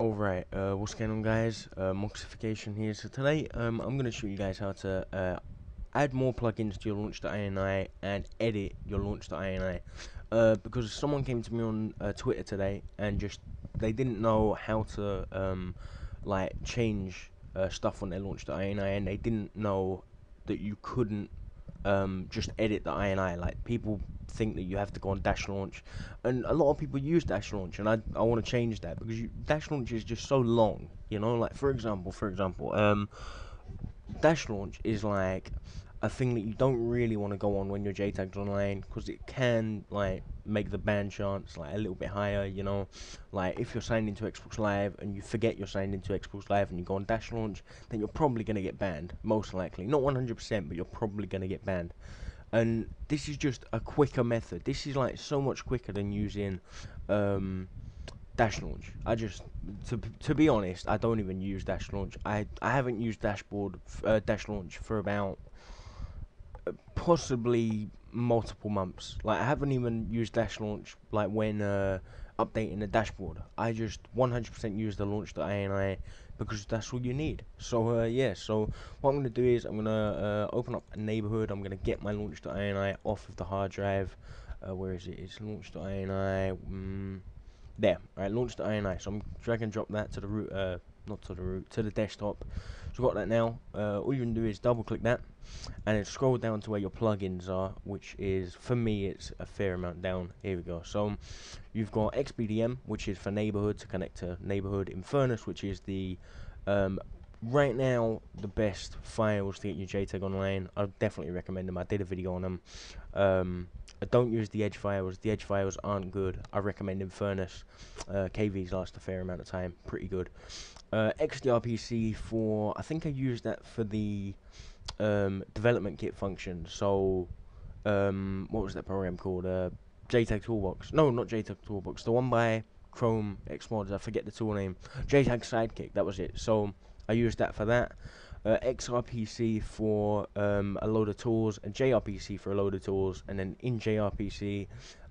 Alright, uh, what's going on guys, uh, Moxhification here, so today um, I'm going to show you guys how to uh, add more plugins to your launch.ini and edit your launch.ini uh, because someone came to me on uh, Twitter today and just, they didn't know how to um, like change uh, stuff on their launch.ini and they didn't know that you couldn't um, just edit the INI. Like people think that you have to go on Dash Launch, and a lot of people use Dash Launch, and I I want to change that because you, Dash Launch is just so long. You know, like for example, for example, um, Dash Launch is like a thing that you don't really want to go on when you're JTAGs online because it can like make the ban chance like a little bit higher you know? Like if you're signed into Xbox Live and you forget you're signed into Xbox Live and you go on dash launch then you're probably going to get banned most likely. Not 100% but you're probably going to get banned. And this is just a quicker method. This is like so much quicker than using um, dash launch. I just to to be honest i don't even use dash launch. I i haven't used dashboard uh, dash launch for about possibly multiple months. Like I haven't even used Dash Launch like when uh, updating the dashboard. I just 100% use the launch launch.ini because that's all you need. So uh, yeah, so what I'm gonna do is I'm gonna uh, open up a neighborhood. I'm gonna get my launch.ini off of the hard drive. Uh, where is it? It's launch.ini. Mm, there. Alright, launch.ini. So I'm drag and drop that to the root. Not to the root, to the desktop. So I've got that now. Uh, all going to do is double click that and then scroll down to where your plugins are, which is, for me, it's a fair amount down. Here we go. So you've got XBDM, which is for neighborhood to connect to neighborhood. Infernus, which is the um, right now the best files to get your JTAG online. I definitely recommend them. I did a video on them. Um, don't use the Edge files. The Edge files aren't good. I recommend Infernus. Uh, KVs last a fair amount of time. Pretty good. Uh, XDRPC for I think I used that for the um, development kit function. So um, what was that program called? Uh, JTAG Toolbox. No, not JTAG Toolbox. The one by Chrome Xmods. I forget the tool name. JTAG Sidekick. That was it. So I used that for that. Uh, XRPC for um, a load of tools, and JRPC for a load of tools, and then in JRPC,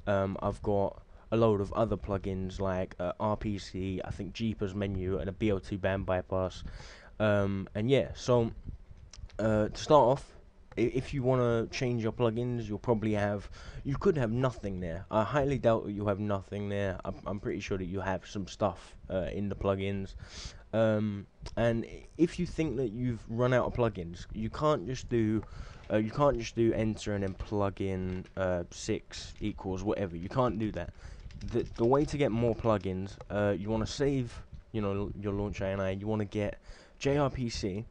um, I've got a load of other plugins like uh, RPC, I think Jeepers menu, and a BL2 ban bypass. Um, and yeah, so uh, to start off, if you want to change your plugins, you'll probably have, you could have nothing there. I highly doubt that you have nothing there. I'm, I'm pretty sure that you have some stuff uh, in the plugins. Um, and if you think that you've run out of plugins, you can't just do, uh, you can't just do enter and then plug in uh, six equals whatever. You can't do that. The the way to get more plugins, uh, you want to save, you know, your launch INI. You want to get JRPC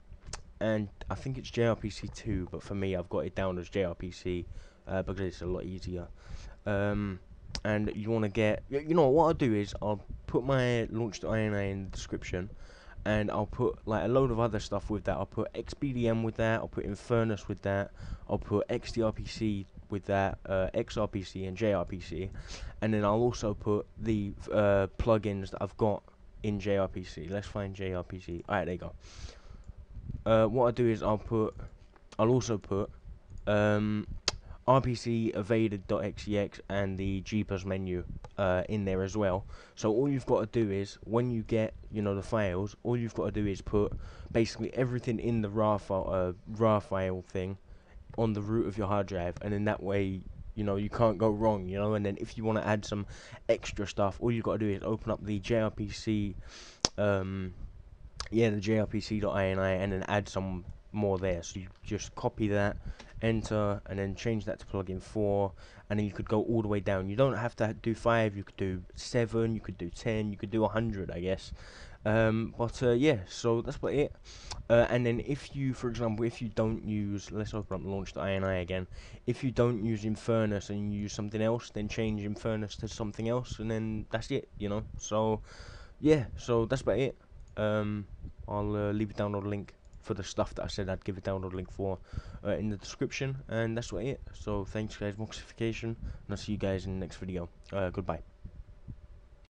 and I think it's JRPC 2, but for me, I've got it down as JRPC uh, because it's a lot easier. Um, and you want to get, you know, what I'll do is I'll put my launch launch.ini in the description, and I'll put like a load of other stuff with that. I'll put XBDM with that. I'll put Infernus with that. I'll put XDRPC with that, uh, XRPC and JRPC, and then I'll also put the uh, plugins that I've got in JRPC. Let's find JRPC. Alright, there you go uh, what I do is I'll put, I'll also put um, RPC evaded.xex and the Jeepers menu uh, in there as well. So all you've got to do is when you get you know the files, all you've got to do is put basically everything in the RAR file, uh, file thing on the root of your hard drive, and then that way you know you can't go wrong. You know, and then if you want to add some extra stuff, all you've got to do is open up the JRPC. Um, yeah, the jrpc.ini and then add some more there. So you just copy that, enter, and then change that to plugin 4, and then you could go all the way down. You don't have to do 5, you could do 7, you could do 10, you could do 100, I guess. Um, but uh, yeah, so that's about it. Uh, and then if you, for example, if you don't use, let's open up launch.ini again. If you don't use Infernus and you use something else, then change Infernus to something else, and then that's it, you know. So yeah, so that's about it. Um, I'll uh, leave a download link for the stuff that I said I'd give a download link for uh, in the description and that's what it so thanks guys. Moxhification and I'll see you guys in the next video. Uh, goodbye